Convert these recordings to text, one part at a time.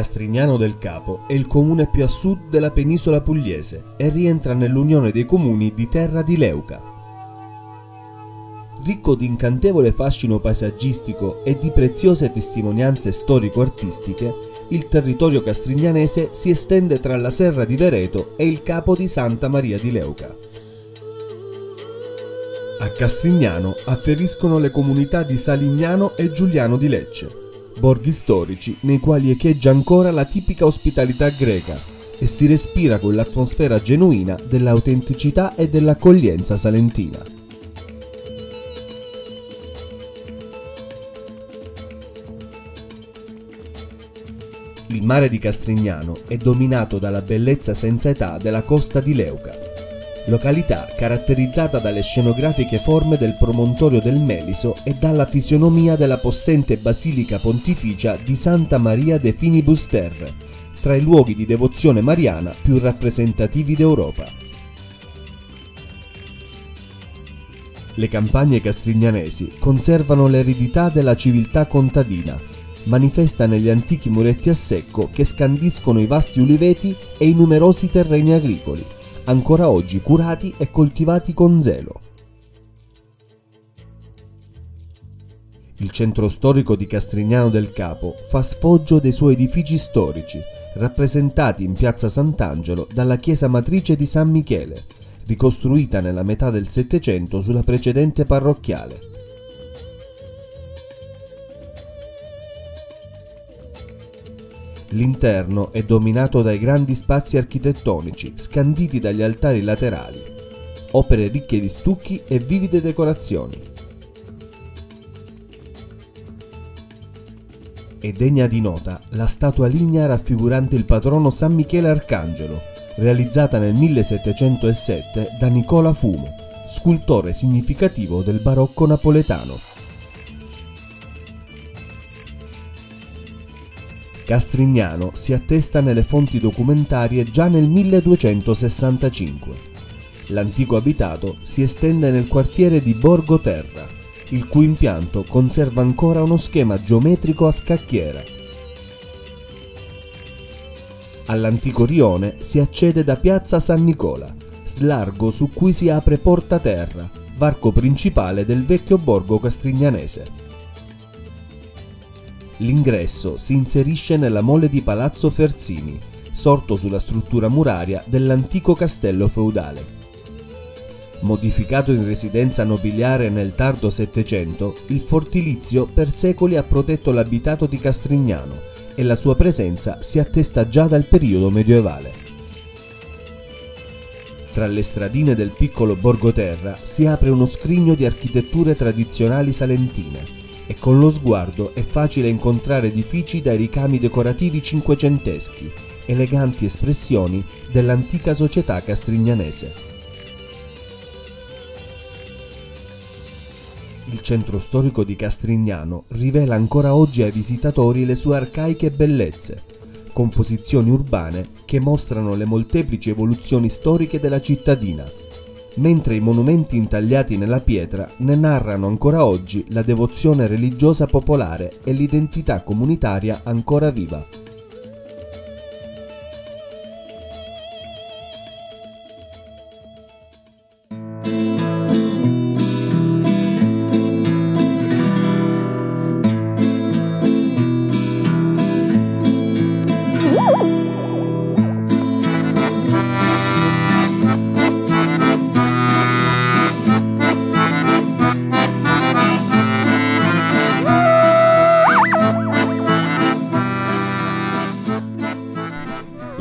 Castrignano del Capo è il comune più a sud della penisola pugliese e rientra nell'unione dei comuni di Terra di Leuca. Ricco di incantevole fascino paesaggistico e di preziose testimonianze storico-artistiche, il territorio castrignanese si estende tra la Serra di Vereto e il Capo di Santa Maria di Leuca. A Castrignano afferiscono le comunità di Salignano e Giuliano di Lecce, borghi storici nei quali echeggia ancora la tipica ospitalità greca e si respira quell'atmosfera genuina dell'autenticità e dell'accoglienza salentina. Il mare di Castrignano è dominato dalla bellezza senza età della costa di Leuca, località caratterizzata dalle scenografiche forme del promontorio del Meliso e dalla fisionomia della possente basilica pontificia di Santa Maria de Finibus Terre, tra i luoghi di devozione mariana più rappresentativi d'Europa. Le campagne castrignanesi conservano l'eredità della civiltà contadina, manifesta negli antichi muretti a secco che scandiscono i vasti uliveti e i numerosi terreni agricoli, ancora oggi curati e coltivati con zelo. Il centro storico di Castrignano del Capo fa sfoggio dei suoi edifici storici, rappresentati in piazza Sant'Angelo dalla chiesa matrice di San Michele, ricostruita nella metà del Settecento sulla precedente parrocchiale. L'interno è dominato dai grandi spazi architettonici scanditi dagli altari laterali, opere ricche di stucchi e vivide decorazioni. È degna di nota la statua lignea raffigurante il patrono San Michele Arcangelo, realizzata nel 1707 da Nicola Fumo, scultore significativo del barocco napoletano. Castrignano si attesta nelle fonti documentarie già nel 1265. L'antico abitato si estende nel quartiere di Borgo Terra, il cui impianto conserva ancora uno schema geometrico a scacchiera. All'antico rione si accede da piazza San Nicola, slargo su cui si apre Porta Terra, varco principale del vecchio borgo castrignanese. L'ingresso si inserisce nella mole di Palazzo Ferzini, sorto sulla struttura muraria dell'antico castello feudale. Modificato in residenza nobiliare nel tardo Settecento, il fortilizio per secoli ha protetto l'abitato di Castrignano e la sua presenza si attesta già dal periodo medievale. Tra le stradine del piccolo Borgoterra si apre uno scrigno di architetture tradizionali salentine e con lo sguardo è facile incontrare edifici dai ricami decorativi cinquecenteschi, eleganti espressioni dell'antica società castrignanese. Il centro storico di Castrignano rivela ancora oggi ai visitatori le sue arcaiche bellezze, composizioni urbane che mostrano le molteplici evoluzioni storiche della cittadina, mentre i monumenti intagliati nella pietra ne narrano ancora oggi la devozione religiosa popolare e l'identità comunitaria ancora viva.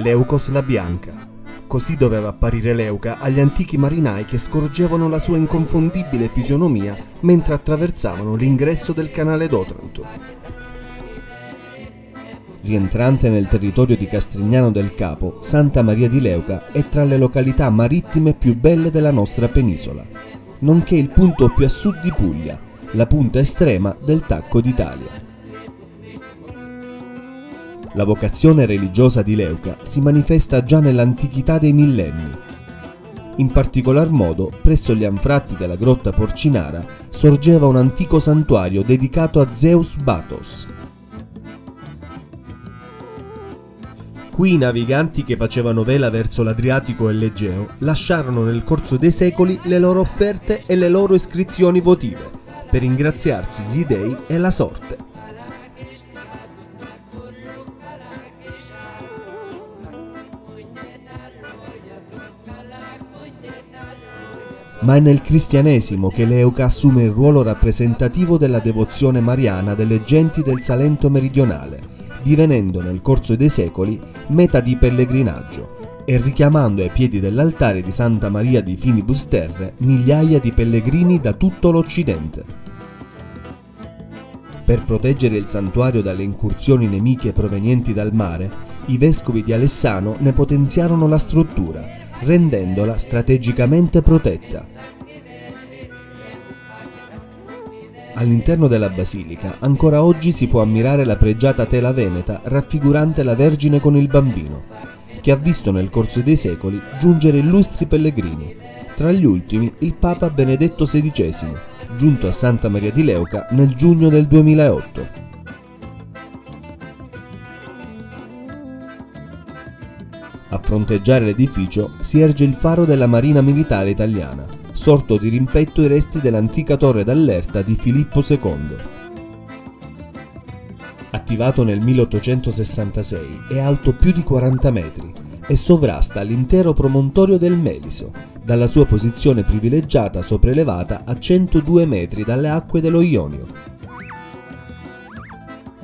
Leucos la Bianca. Così doveva apparire Leuca agli antichi marinai che scorgevano la sua inconfondibile fisionomia mentre attraversavano l'ingresso del canale d'Otranto. Rientrante nel territorio di Castrignano del Capo, Santa Maria di Leuca è tra le località marittime più belle della nostra penisola, nonché il punto più a sud di Puglia, la punta estrema del Tacco d'Italia. La vocazione religiosa di Leuca si manifesta già nell'antichità dei millenni. In particolar modo, presso gli anfratti della grotta Porcinara sorgeva un antico santuario dedicato a Zeus Batos. Qui i naviganti che facevano vela verso l'Adriatico e l'Egeo lasciarono nel corso dei secoli le loro offerte e le loro iscrizioni votive, per ringraziarsi gli dei e la sorte. Ma è nel cristianesimo che l'Euca assume il ruolo rappresentativo della devozione mariana delle genti del Salento meridionale, divenendo nel corso dei secoli meta di pellegrinaggio e richiamando ai piedi dell'altare di Santa Maria di Finibus Terre migliaia di pellegrini da tutto l'Occidente. Per proteggere il santuario dalle incursioni nemiche provenienti dal mare, i vescovi di Alessano ne potenziarono la struttura rendendola strategicamente protetta. All'interno della basilica ancora oggi si può ammirare la pregiata tela veneta raffigurante la Vergine con il bambino, che ha visto nel corso dei secoli giungere illustri pellegrini, tra gli ultimi il Papa Benedetto XVI, giunto a Santa Maria di Leuca nel giugno del 2008. Fronteggiare l'edificio si erge il faro della Marina Militare Italiana, sorto di rimpetto i resti dell'antica torre d'allerta di Filippo II. Attivato nel 1866, è alto più di 40 metri e sovrasta l'intero promontorio del Meliso, dalla sua posizione privilegiata sopraelevata a 102 metri dalle acque dello Ionio.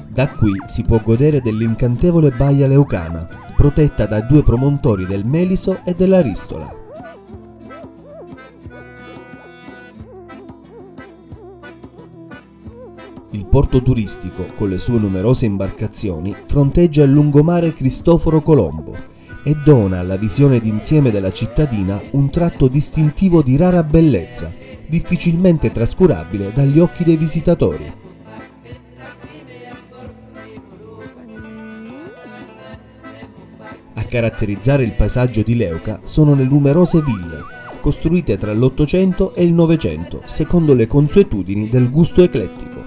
Da qui si può godere dell'incantevole baia leucana, protetta da due promontori del Meliso e dell'Aristola. Il porto turistico, con le sue numerose imbarcazioni, fronteggia il lungomare Cristoforo Colombo e dona alla visione d'insieme della cittadina un tratto distintivo di rara bellezza, difficilmente trascurabile dagli occhi dei visitatori. Caratterizzare il paesaggio di Leuca sono le numerose ville, costruite tra l'Ottocento e il Novecento, secondo le consuetudini del gusto eclettico.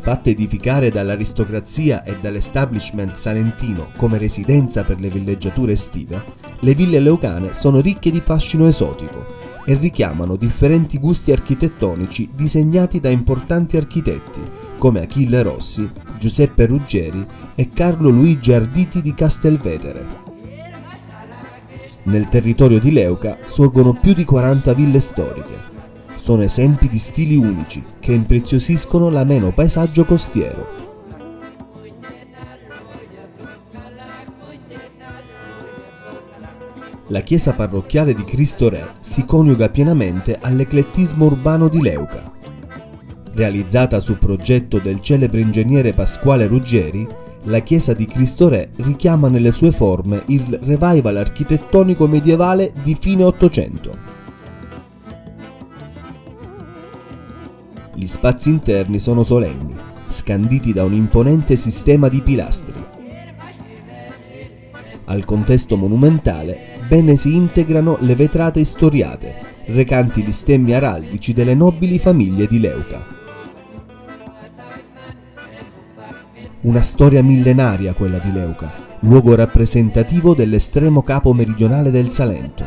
Fatte edificare dall'aristocrazia e dall'establishment salentino come residenza per le villeggiature estive, le ville leucane sono ricche di fascino esotico e richiamano differenti gusti architettonici disegnati da importanti architetti come Achille Rossi, Giuseppe Ruggeri e Carlo Luigi Arditi di Castelvetere. Nel territorio di Leuca sorgono più di 40 ville storiche. Sono esempi di stili unici che impreziosiscono l'ameno paesaggio costiero. La chiesa parrocchiale di Cristo Re si coniuga pienamente all'eclettismo urbano di Leuca Realizzata su progetto del celebre ingegnere Pasquale Ruggeri, la chiesa di Cristo Re richiama nelle sue forme il revival architettonico medievale di fine Ottocento. Gli spazi interni sono solenni, scanditi da un imponente sistema di pilastri. Al contesto monumentale bene si integrano le vetrate istoriate, recanti gli stemmi araldici delle nobili famiglie di Leuca. Una storia millenaria quella di Leuca, luogo rappresentativo dell'estremo capo meridionale del Salento.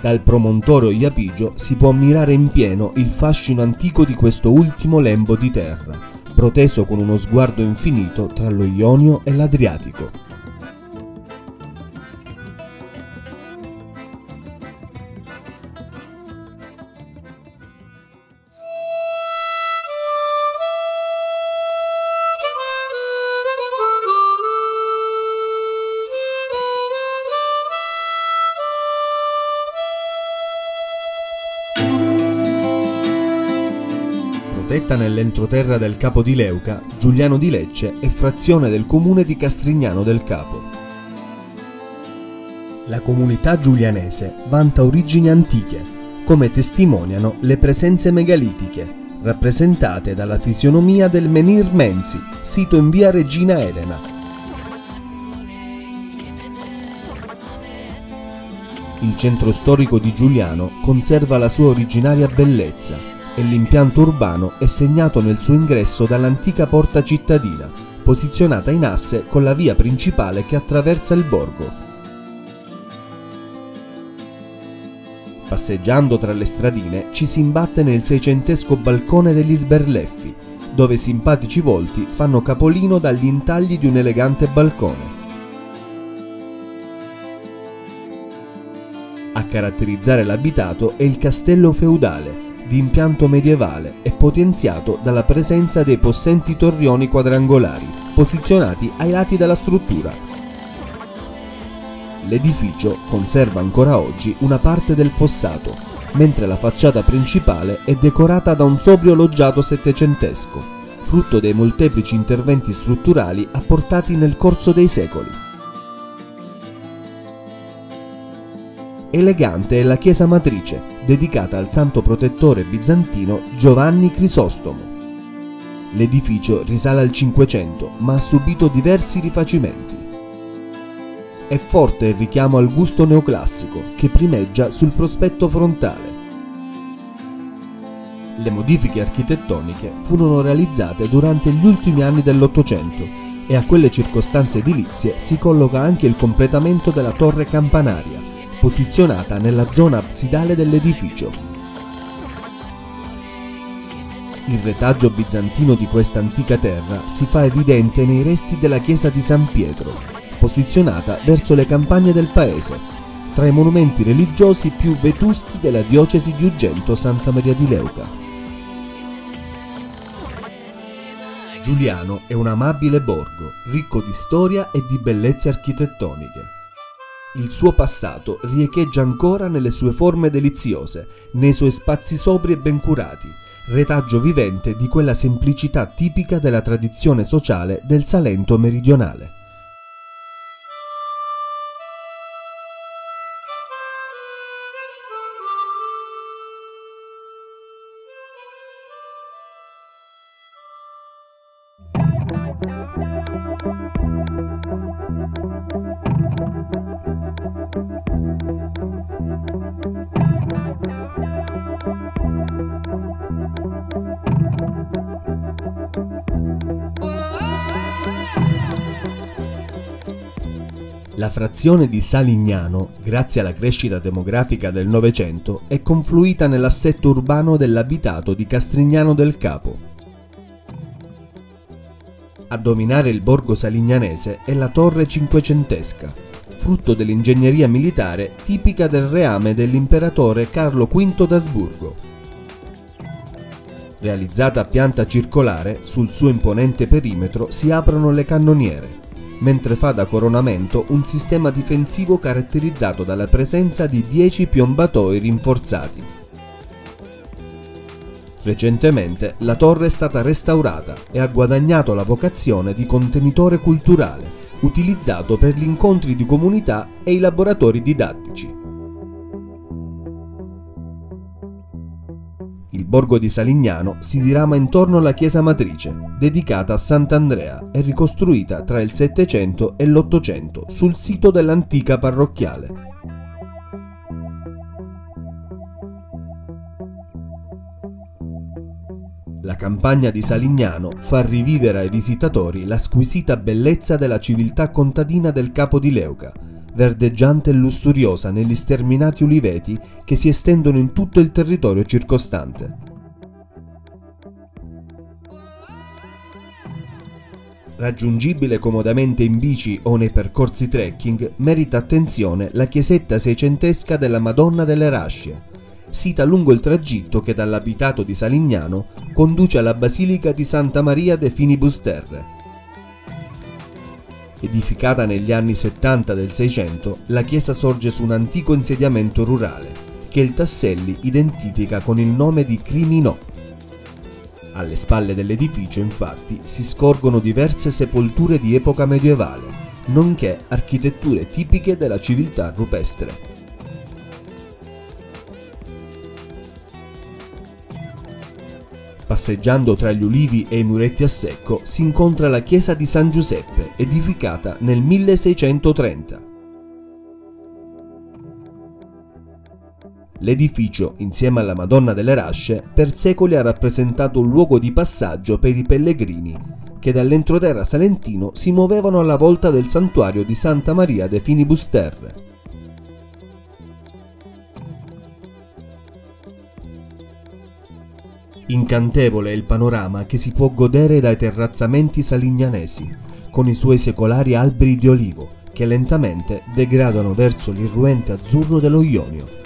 Dal promontorio Iapigio si può ammirare in pieno il fascino antico di questo ultimo lembo di terra, proteso con uno sguardo infinito tra lo Ionio e l'Adriatico. Protetta nell'entroterra del Capo di Leuca, Giuliano di Lecce è frazione del comune di Castrignano del Capo. La comunità giulianese vanta origini antiche, come testimoniano le presenze megalitiche, rappresentate dalla fisionomia del menhir Mensi, sito in via Regina Elena. Il centro storico di Giuliano conserva la sua originaria bellezza e l'impianto urbano è segnato nel suo ingresso dall'antica porta cittadina, posizionata in asse con la via principale che attraversa il borgo. Passeggiando tra le stradine ci si imbatte nel seicentesco balcone degli Sberleffi, dove simpatici volti fanno capolino dagli intagli di un elegante balcone. A caratterizzare l'abitato è il castello feudale, di impianto medievale e potenziato dalla presenza dei possenti torrioni quadrangolari, posizionati ai lati della struttura, L'edificio conserva ancora oggi una parte del fossato, mentre la facciata principale è decorata da un sobrio loggiato settecentesco, frutto dei molteplici interventi strutturali apportati nel corso dei secoli. Elegante è la chiesa matrice, dedicata al santo protettore bizantino Giovanni Crisostomo. L'edificio risale al Cinquecento, ma ha subito diversi rifacimenti. È forte il richiamo al gusto neoclassico che primeggia sul prospetto frontale. Le modifiche architettoniche furono realizzate durante gli ultimi anni dell'Ottocento e a quelle circostanze edilizie si colloca anche il completamento della torre campanaria, posizionata nella zona absidale dell'edificio. Il retaggio bizantino di questa antica terra si fa evidente nei resti della chiesa di San Pietro, posizionata verso le campagne del paese, tra i monumenti religiosi più vetusti della diocesi di Ugento Santa Maria di Leuca. Giuliano è un amabile borgo, ricco di storia e di bellezze architettoniche. Il suo passato riecheggia ancora nelle sue forme deliziose, nei suoi spazi sobri e ben curati, retaggio vivente di quella semplicità tipica della tradizione sociale del Salento meridionale. Frazione di Salignano, grazie alla crescita demografica del Novecento, è confluita nell'assetto urbano dell'abitato di Castrignano del Capo. A dominare il borgo salignanese è la torre cinquecentesca, frutto dell'ingegneria militare tipica del reame dell'imperatore Carlo V d'Asburgo. Realizzata a pianta circolare, sul suo imponente perimetro si aprono le cannoniere mentre fa da coronamento un sistema difensivo caratterizzato dalla presenza di 10 piombatoi rinforzati. Recentemente la torre è stata restaurata e ha guadagnato la vocazione di contenitore culturale, utilizzato per gli incontri di comunità e i laboratori didattici. Il borgo di Salignano si dirama intorno alla chiesa matrice, dedicata a Sant'Andrea e ricostruita tra il Settecento e l'Ottocento sul sito dell'antica parrocchiale. La campagna di Salignano fa rivivere ai visitatori la squisita bellezza della civiltà contadina del Capo di Leuca, verdeggiante e lussuriosa negli sterminati uliveti che si estendono in tutto il territorio circostante. Raggiungibile comodamente in bici o nei percorsi trekking, merita attenzione la chiesetta seicentesca della Madonna delle Rascie, sita lungo il tragitto che dall'abitato di Salignano conduce alla Basilica di Santa Maria de Finibus Terre, Edificata negli anni 70 del Seicento, la chiesa sorge su un antico insediamento rurale, che il Tasselli identifica con il nome di Criminò. Alle spalle dell'edificio, infatti, si scorgono diverse sepolture di epoca medievale, nonché architetture tipiche della civiltà rupestre. Passeggiando tra gli ulivi e i muretti a secco si incontra la chiesa di San Giuseppe, edificata nel 1630. L'edificio, insieme alla Madonna delle Rasce, per secoli ha rappresentato un luogo di passaggio per i pellegrini che dall'entroterra salentino si muovevano alla volta del santuario di Santa Maria de Finibus Terre. Incantevole è il panorama che si può godere dai terrazzamenti salignanesi, con i suoi secolari alberi di olivo, che lentamente degradano verso l'irruente azzurro dello Ionio.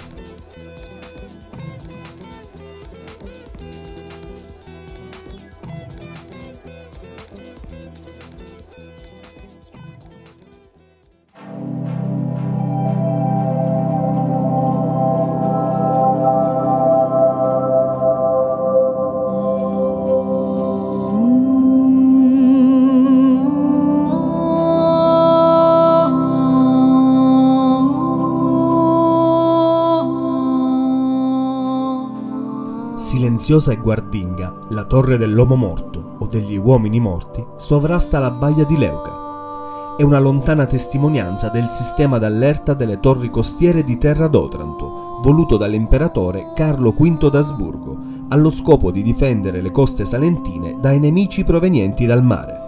Silenziosa e guardinga, la torre dell'uomo morto o degli uomini morti sovrasta la baia di Leuca. È una lontana testimonianza del sistema d'allerta delle torri costiere di Terra d'Otranto, voluto dall'imperatore Carlo V d'Asburgo, allo scopo di difendere le coste salentine dai nemici provenienti dal mare.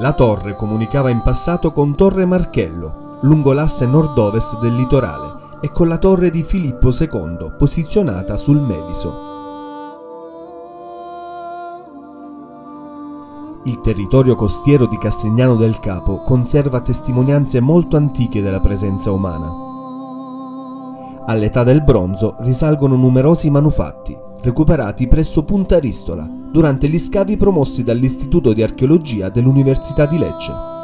La torre comunicava in passato con Torre Marchello, lungo l'asse nord-ovest del litorale, e con la torre di Filippo II posizionata sul Meliso. Il territorio costiero di Castignano del Capo conserva testimonianze molto antiche della presenza umana. All'età del bronzo risalgono numerosi manufatti, recuperati presso Punta Ristola, durante gli scavi promossi dall'Istituto di Archeologia dell'Università di Lecce.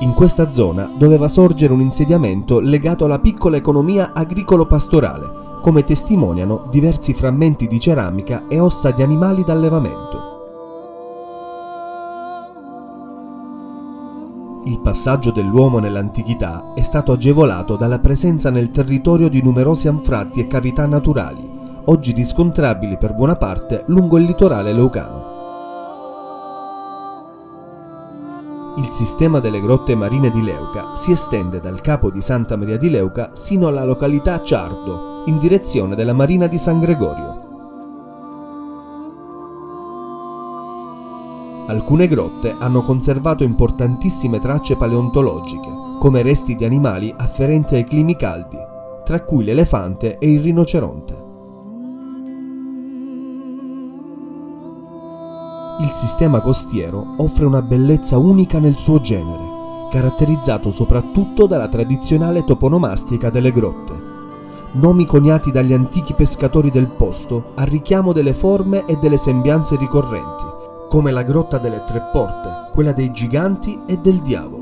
In questa zona doveva sorgere un insediamento legato alla piccola economia agricolo-pastorale, come testimoniano diversi frammenti di ceramica e ossa di animali d'allevamento. Il passaggio dell'uomo nell'antichità è stato agevolato dalla presenza nel territorio di numerosi anfratti e cavità naturali, oggi riscontrabili per buona parte lungo il litorale leucano. Il sistema delle grotte marine di Leuca si estende dal capo di Santa Maria di Leuca sino alla località Ciardo, in direzione della Marina di San Gregorio. Alcune grotte hanno conservato importantissime tracce paleontologiche, come resti di animali afferenti ai climi caldi, tra cui l'elefante e il rinoceronte. Il sistema costiero offre una bellezza unica nel suo genere, caratterizzato soprattutto dalla tradizionale toponomastica delle grotte. Nomi coniati dagli antichi pescatori del posto a richiamo delle forme e delle sembianze ricorrenti, come la grotta delle tre porte, quella dei giganti e del diavolo.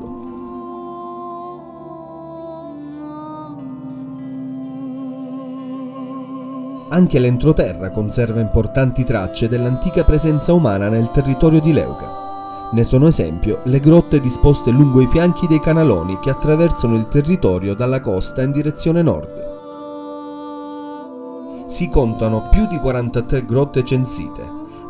Anche l'entroterra conserva importanti tracce dell'antica presenza umana nel territorio di Leuca. Ne sono esempio le grotte disposte lungo i fianchi dei canaloni che attraversano il territorio dalla costa in direzione nord. Si contano più di 43 grotte censite,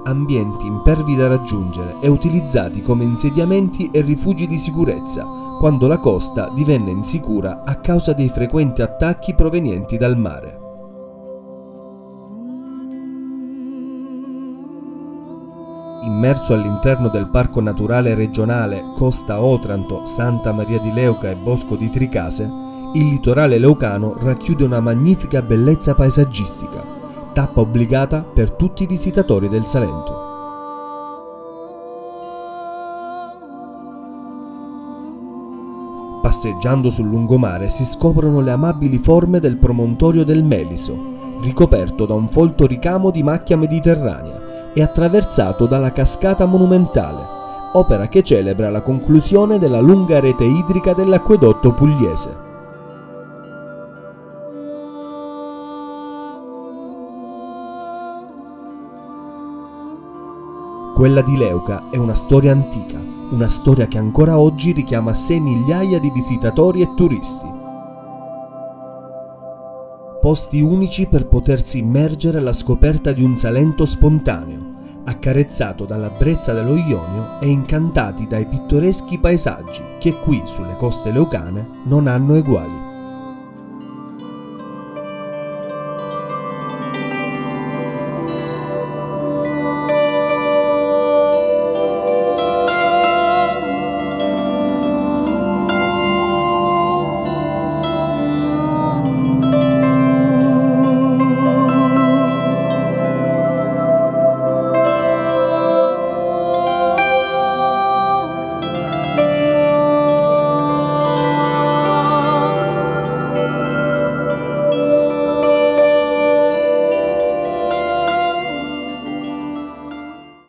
ambienti impervi da raggiungere e utilizzati come insediamenti e rifugi di sicurezza quando la costa divenne insicura a causa dei frequenti attacchi provenienti dal mare. Immerso all'interno del Parco Naturale Regionale Costa Otranto, Santa Maria di Leuca e Bosco di Tricase, il litorale leucano racchiude una magnifica bellezza paesaggistica, tappa obbligata per tutti i visitatori del Salento. Passeggiando sul lungomare si scoprono le amabili forme del promontorio del Meliso, ricoperto da un folto ricamo di macchia mediterranea, e attraversato dalla cascata monumentale, opera che celebra la conclusione della lunga rete idrica dell'acquedotto pugliese. Quella di Leuca è una storia antica, una storia che ancora oggi richiama sé migliaia di visitatori e turisti. Posti unici per potersi immergere alla scoperta di un Salento spontaneo, accarezzato dalla brezza dello Ionio e incantati dai pittoreschi paesaggi che qui sulle coste leucane non hanno eguali.